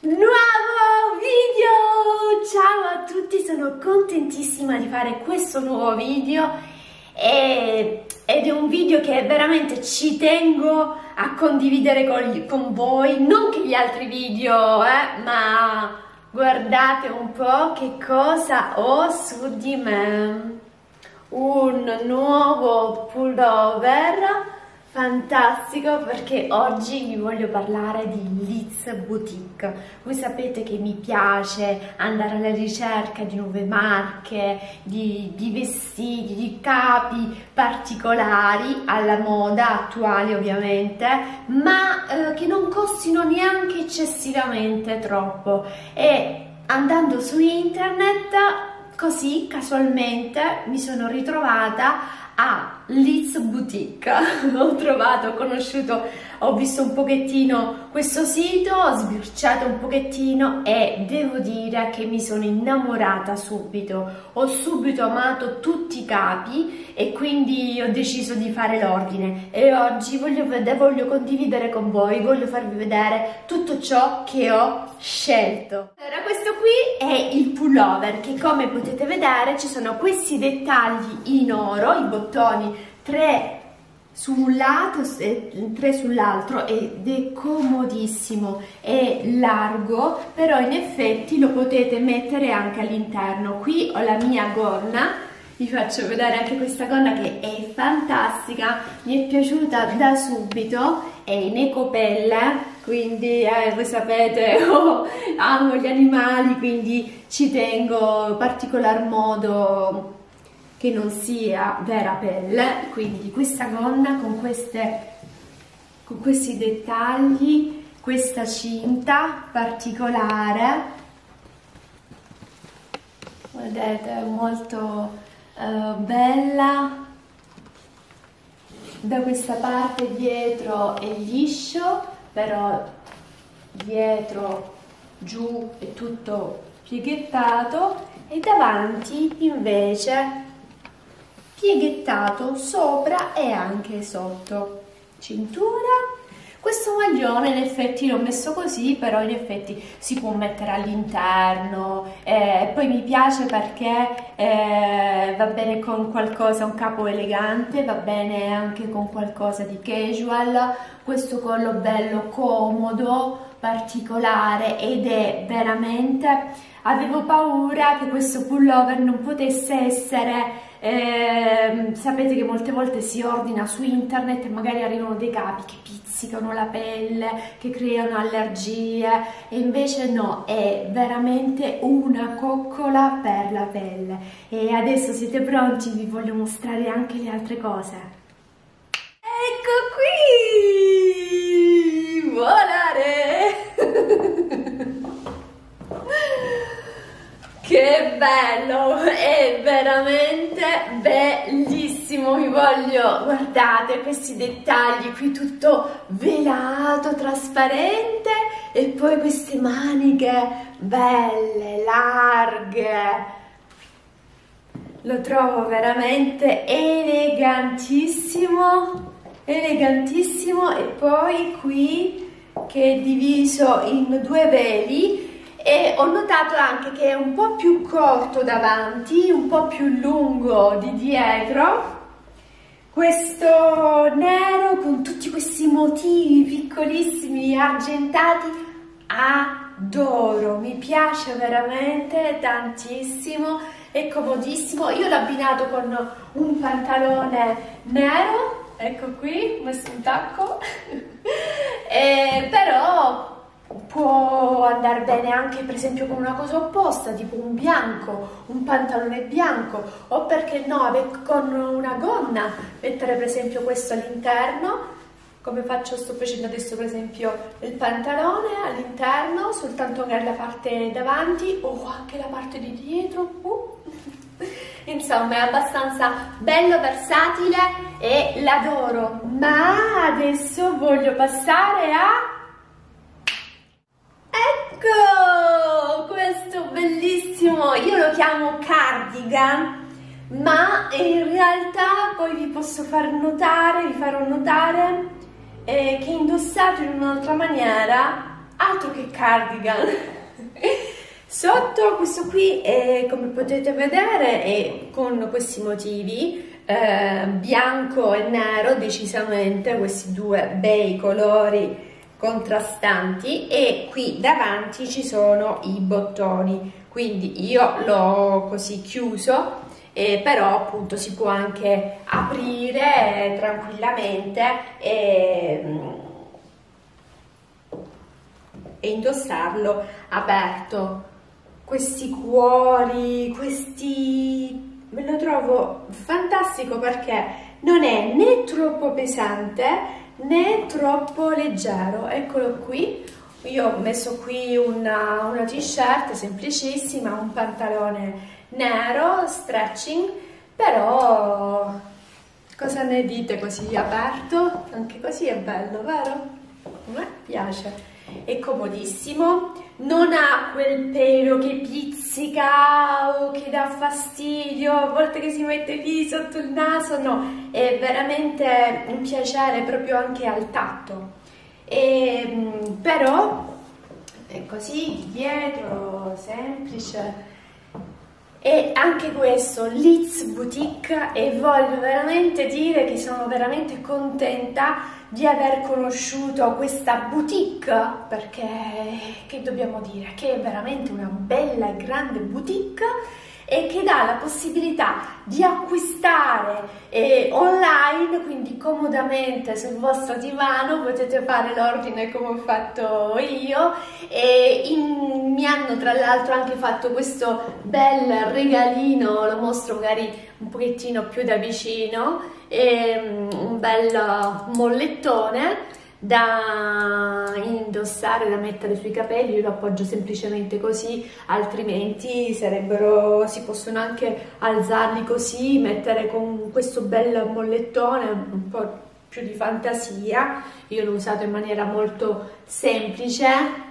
Nuovo video! Ciao a tutti, sono contentissima di fare questo nuovo video e, ed è un video che veramente ci tengo a condividere con, con voi, non che gli altri video, eh, ma guardate un po' che cosa ho su di me. Un nuovo pullover fantastico perché oggi vi voglio parlare di Liz Boutique. Voi sapete che mi piace andare alla ricerca di nuove marche, di, di vestiti, di capi particolari alla moda attuale ovviamente, ma eh, che non costino neanche eccessivamente troppo. E andando su internet così casualmente mi sono ritrovata a Liz Boutique. ho trovato, ho conosciuto, ho visto un pochettino questo sito, ho sbirciato un pochettino e devo dire che mi sono innamorata subito. Ho subito amato tutti i capi e quindi ho deciso di fare l'ordine e oggi voglio, voglio condividere con voi, voglio farvi vedere tutto ciò che ho scelto. Allora questo qui è il pullover che come potete vedere ci sono questi dettagli in oro, i bottoni tre su un lato e tre sull'altro ed è comodissimo, è largo, però in effetti lo potete mettere anche all'interno. Qui ho la mia gonna, vi faccio vedere anche questa gonna che è fantastica, mi è piaciuta da subito, è in ecopelle, quindi eh, voi sapete, oh, amo gli animali, quindi ci tengo in particolar modo che non sia vera pelle, quindi questa gonna con, queste, con questi dettagli, questa cinta particolare, vedete, molto uh, bella, da questa parte dietro è liscio, però dietro giù è tutto pieghettato e davanti invece pieghettato sopra e anche sotto. Cintura. Questo maglione in effetti l'ho messo così, però in effetti si può mettere all'interno eh, poi mi piace perché eh, va bene con qualcosa, un capo elegante, va bene anche con qualcosa di casual, questo collo bello comodo, particolare ed è veramente avevo paura che questo pullover non potesse essere eh, sapete che molte volte si ordina su internet e magari arrivano dei capi che pizzicano la pelle, che creano allergie e invece no, è veramente una coccola per la pelle. E adesso siete pronti? Vi voglio mostrare anche le altre cose. Che bello, è veramente bellissimo, vi voglio, guardate questi dettagli, qui tutto velato, trasparente e poi queste maniche belle, larghe, lo trovo veramente elegantissimo, elegantissimo e poi qui che è diviso in due veli e ho notato anche che è un po' più corto davanti, un po' più lungo di dietro. Questo nero con tutti questi motivi piccolissimi argentati adoro, mi piace veramente tantissimo, è comodissimo, io l'ho abbinato con un pantalone nero, ecco qui, ho messo un tacco, eh, però può andare bene anche per esempio con una cosa opposta, tipo un bianco, un pantalone bianco, o perché no, con una gonna, mettere per esempio questo all'interno, come faccio, sto facendo adesso per esempio il pantalone all'interno, soltanto magari la parte davanti o anche la parte di dietro. Uh. Insomma, è abbastanza bello, versatile e l'adoro. Ma adesso voglio passare a Ecco, questo bellissimo, io lo chiamo cardigan, ma in realtà poi vi posso far notare, vi farò notare eh, che indossato in un'altra maniera altro che cardigan. Sotto questo qui è, come potete vedere è con questi motivi eh, bianco e nero decisamente questi due bei colori contrastanti e qui davanti ci sono i bottoni. Quindi io l'ho così chiuso eh, però appunto si può anche aprire tranquillamente e, e indossarlo aperto. Questi cuori questi me lo trovo fantastico perché non è né troppo pesante né troppo leggero. Eccolo qui. Io ho messo qui una, una t-shirt semplicissima un pantalone nero stretching però cosa ne dite così aperto? Anche così è bello vero? a me piace è comodissimo non ha quel pelo che pizzica o che dà fastidio a volte che si mette lì sotto il naso no è veramente un piacere proprio anche al tatto. E, mm, però è così dietro semplice e anche questo Liz Boutique e voglio veramente dire che sono veramente contenta di aver conosciuto questa boutique perché che dobbiamo dire? Che è veramente una bella e grande boutique e che dà la possibilità di acquistare eh, online, quindi comodamente sul vostro divano potete fare l'ordine come ho fatto io e in, mi hanno tra l'altro anche fatto questo bel regalino, lo mostro magari un pochettino più da vicino, e, um, un bel mollettone da indossare, da mettere sui capelli, io lo appoggio semplicemente così, altrimenti sarebbero, si possono anche alzarli così, mettere con questo bel mollettone un po' più di fantasia, io l'ho usato in maniera molto semplice,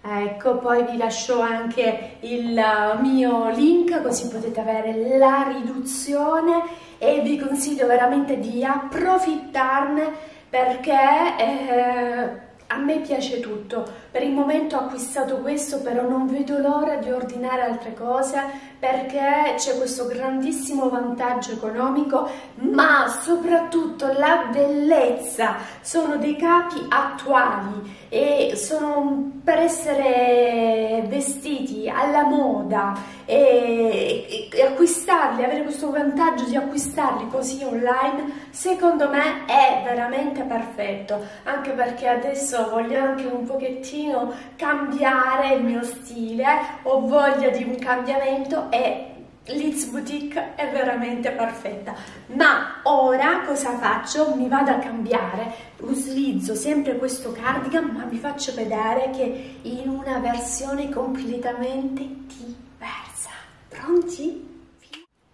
Ecco, poi vi lascio anche il mio link così potete avere la riduzione. E vi consiglio veramente di approfittarne perché eh, a me piace tutto, per il momento ho acquistato questo però non vedo l'ora di ordinare altre cose perché c'è questo grandissimo vantaggio economico ma soprattutto la bellezza, sono dei capi attuali e sono per essere vestiti alla moda e, e, acquistarli, avere questo vantaggio di acquistarli così online, secondo me è veramente perfetto, anche perché adesso voglio anche un pochettino cambiare il mio stile, ho voglia di un cambiamento e Liz Boutique è veramente perfetta. Ma ora cosa faccio? mi vado a cambiare. Utilizzo sempre questo cardigan ma vi faccio vedere che in una versione completamente diversa. Pronti?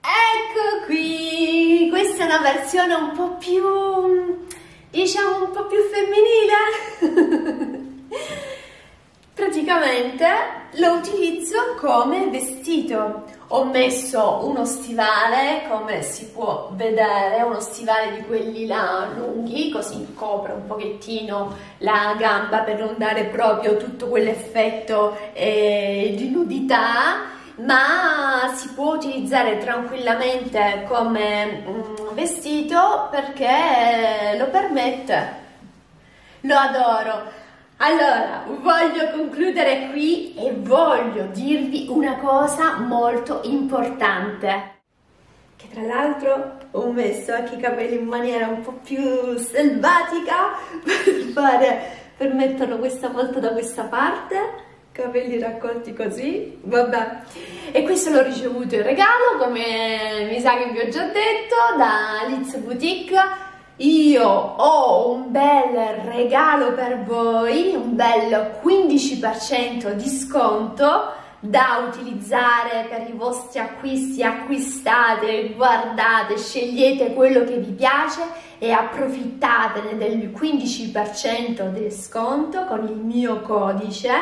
ecco qui! Questa è una versione un po' più diciamo un po' più femminile praticamente lo utilizzo come vestito. Ho messo uno stivale come si può vedere uno stivale di quelli là lunghi così copre un pochettino la gamba per non dare proprio tutto quell'effetto eh, di nudità ma si può utilizzare tranquillamente come mm, vestito perché lo permette. Lo adoro allora, voglio concludere qui e voglio dirvi una cosa molto importante. Che tra l'altro ho messo anche i capelli in maniera un po' più selvatica per, fare, per metterlo questa volta da questa parte. Capelli raccolti così, vabbè. E questo l'ho ricevuto in regalo, come mi sa che vi ho già detto, da Liz Boutique io ho un bel regalo per voi, un bel 15% di sconto da utilizzare per i vostri acquisti, acquistate, guardate, scegliete quello che vi piace e approfittatene del 15% di sconto con il mio codice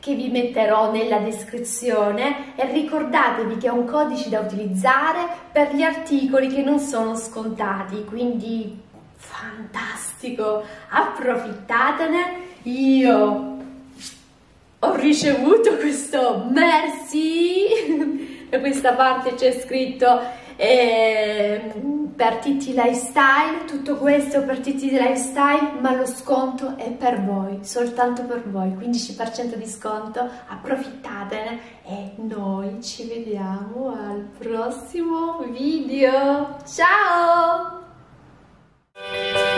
che vi metterò nella descrizione. E ricordatevi che è un codice da utilizzare per gli articoli che non sono scontati, quindi fantastico, approfittatene, io ricevuto questo merci, da questa parte c'è scritto eh, per Titi Lifestyle, tutto questo per Titi Lifestyle, ma lo sconto è per voi, soltanto per voi, 15% di sconto, approfittatene e noi ci vediamo al prossimo video. Ciao! Bye.